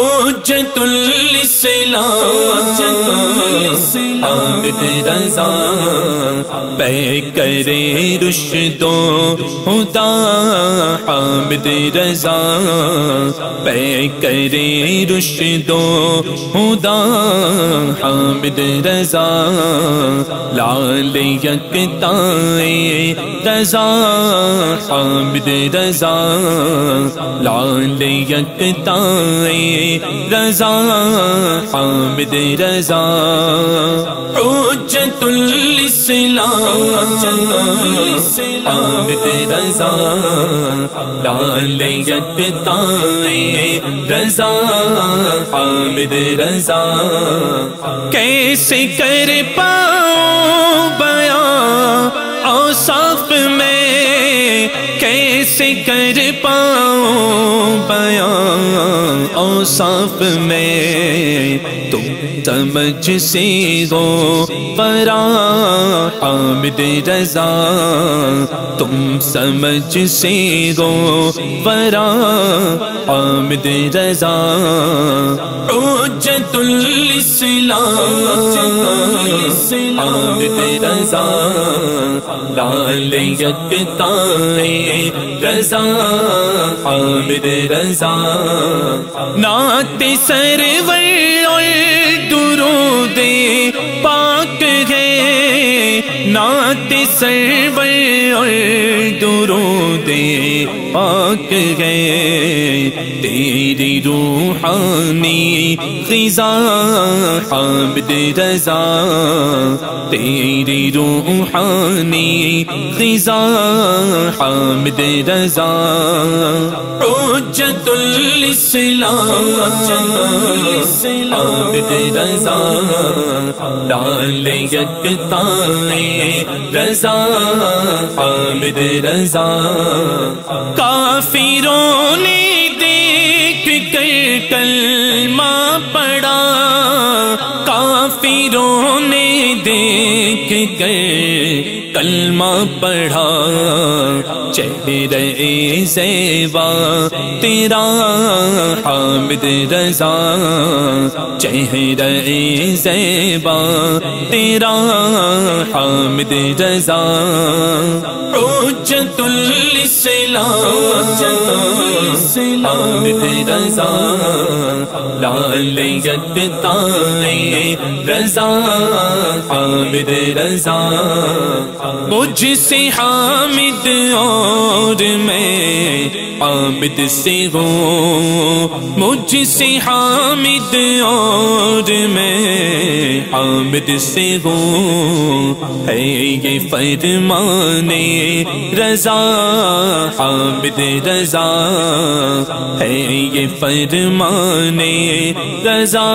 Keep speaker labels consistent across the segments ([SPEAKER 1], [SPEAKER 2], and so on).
[SPEAKER 1] حجت الاسلام عابد رضا پہ کرے رشدو، خدا حامد رضا پہ کرے رشدو، خدا حامد رضا، لال یکتا رضا، حامد رضا، لال یکتا رضا، حامد رضا، حجت الاسلام، حامد رضا لال یکتا رضا، حامد رضا، کیسے کر پاؤں بیان اوصاف میں، کیسے کر پاؤں بیان اوصاف میں سمجھ سے گو پرا حامد رضا۔ تم سمجھ سے گو پرا حامد رضا۔ حجت الاسلام، حامد رضا۔ لال یکتا رضا، حامد رضا۔ نعت سرور اور درود پاک ہے، نعت سرور اور درود پاک ہے۔ تیری روحانی غذا، حامد رضا۔ تیری روحانی غذا، حامد رضا۔ حجت الاسلام. حامد رضا لال یکتا رضا. حامد رضا. کافروں نے دیکھ کر کلمہ پڑا کافروں نے دیکھ کر کلمہ پڑھا، چہرے زیبا، تیرا حامد رضا، چہرے زیبا، تیرا حامد رضا۔ حجت الاسلام حامد رضا، لال یکتا رضا، حامد رضا۔ مجھ سے حامد اور میں حامد سے ہوں، مجھ سے حامد اور میں حامد سے ہوں۔ ہے یہ فرمانے رضا حامد رضا۔ ہے یہ فرمانے رضا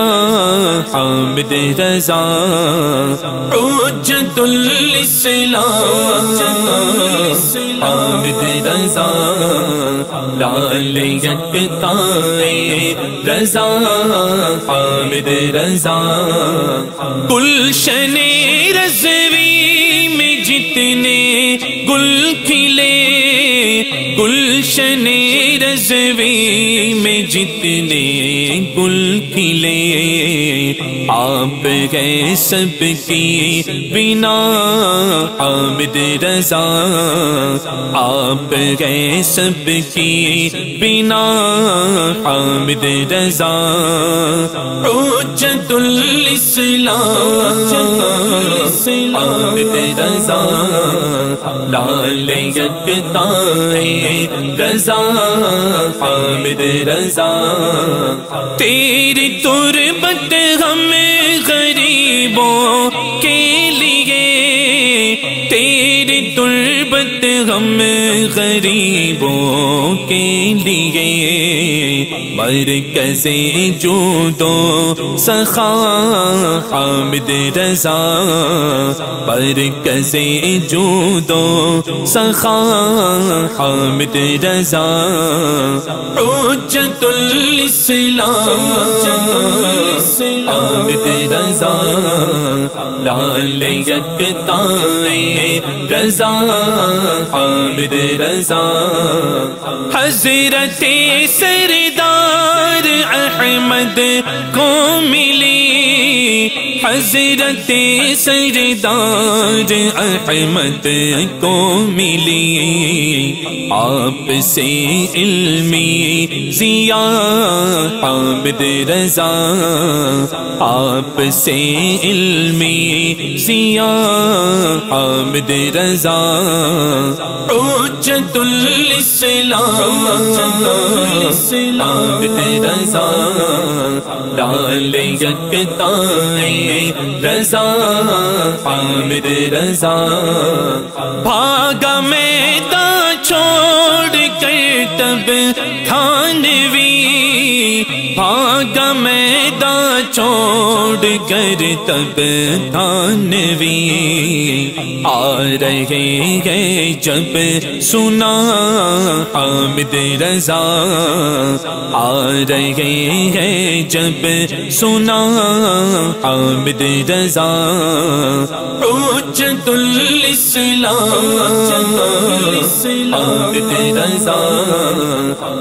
[SPEAKER 1] حامد رضا۔ حجت الاسلام حامد رضا۔ لال یکتا رضا، حامد رضا. گلشن رضوی میں جتنے گل کھلے، گلشن رضوی میں جتنے گل کھلے۔ آپ گئے سب کی بنا حامد رضا، آپ گئے سب کی بنا حامد رضا، حجت الاسلام، حامد رضا، لال یکتا رضا، حامد رضا۔ تیری تربت ہم غریبوں کے لیے تیری تربت ہم غریبوں کے لیے مرکز جو دو سخا حامد رضا۔ مرکز جو دو سخا حامد رضا۔ حجت الاسلام، حامد رضا۔ لال یکتا رضا، حامد رضا حضرت سردار احمد کو ملی۔ حضرت سردار احمد کو ملی۔ آپ سے علمی ضیا عابد رضا۔ آپ سے علمی ضیا عابد رضا۔ حجت الاسلام، عابد رضا۔ ڈال یکتا رضا عامر رضا۔ بھاگا میدان چھوڑ کر تب تھا۔ کر تب تھانوی آ رہے ہیں جب سنا حامد رضا آ رہے ہیں جب سنا حامد رضا حجت الاسلام حامد رضا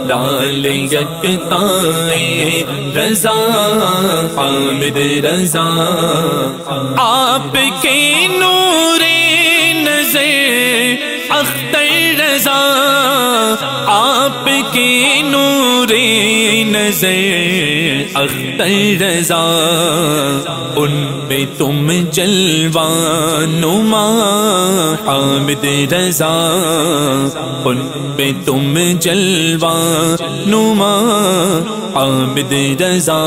[SPEAKER 1] لال یکتا رضا حامد رضا آپ کے نور نظر اختر رضا۔ آپ کے نور نظر اختر رضا، ان پہ تم جلوان نما حامد رضا، ان پہ تم جلوان نما حامد رضا۔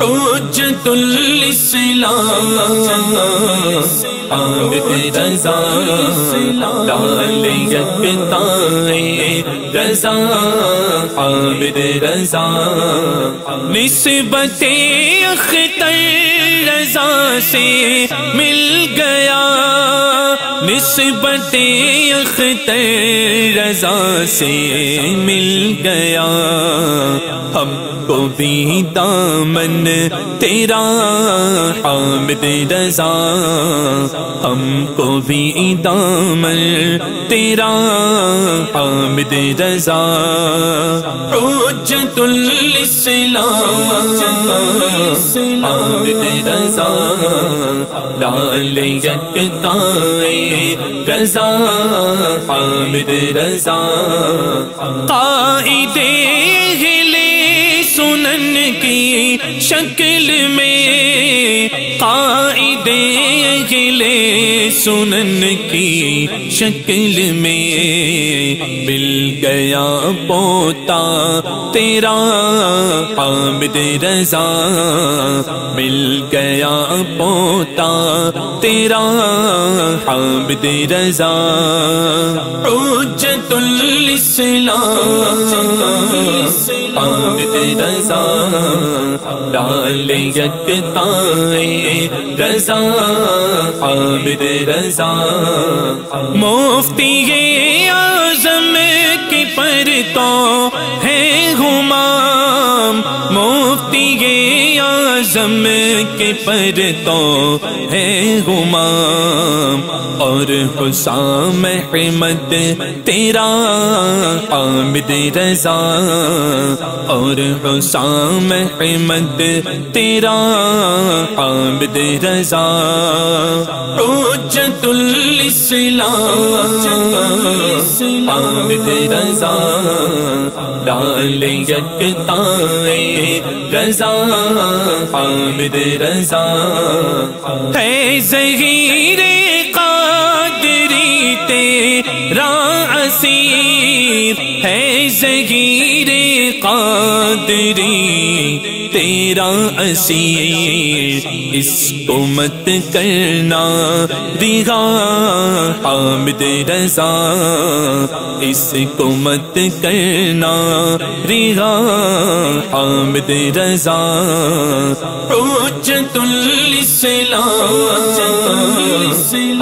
[SPEAKER 1] حجت الاسلام رضا ڈال یکتا رضا حامد رضا نسبت اختر رضا سے مل گیا نسبت اختر رضا سے مل گیا ہم کو بھی دامن، تیرا حامد رضا۔ ہم کو بھی دامن، تیرا حامد رضا۔ حجت الاسلام، حامد رضا۔ لال یکتا رضا، حامد رضا۔ قائد دل میں قائد گلے سنن کی شکل میں بل گیا پوتا، تیرا حامد رضا۔ مل گیا پوتا، تیرا حامد رضا۔ حجت الاسلام، حامد رضا۔ ڈال یکتا رضا، حامد رضا۔ مفتی اعظم پر تو کے پر تو ہے ہمام اور حسام احمد تیرا حامد رضا اور حسام احمد تیرا حامد رضا۔ حجت الاسلام حامد رضا۔ ڈال یکتا رضا حامد رضا ہے ظہیر قادری تیرا اسیر ہے ظہیر تیرا اسیر، اس کو مت کرنا۔ دیگا حامد رضا، اس کو مت کرنا۔ ریگا حامد رضا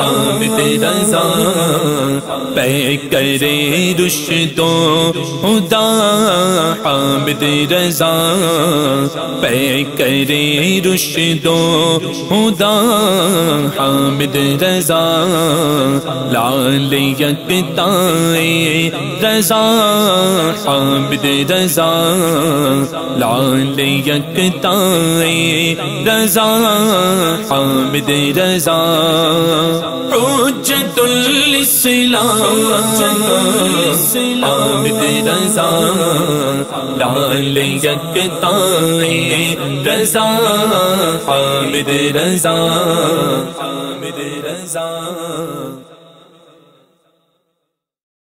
[SPEAKER 1] حجت رضا پہ کرے رشد خدا حامد رضا پہ کرے رشد خدا حامد رضا لال یکتائے رضا حامد رضا لال یکتائے رضا حامد رضا حجت الاسلام حامد رضا لال یکتائے رضا حامد رضا حامد رضا۔